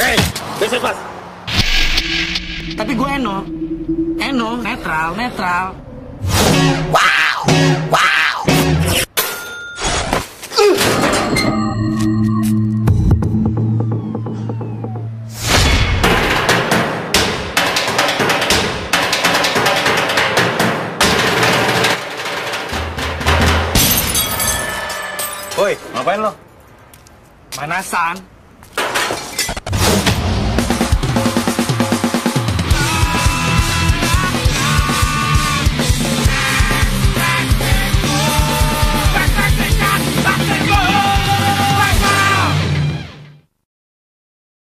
Hei, besok pas. Tapi gue Eno. Eno, netral, netral. Wow, wow. Woi, ngapain lo? Manasan.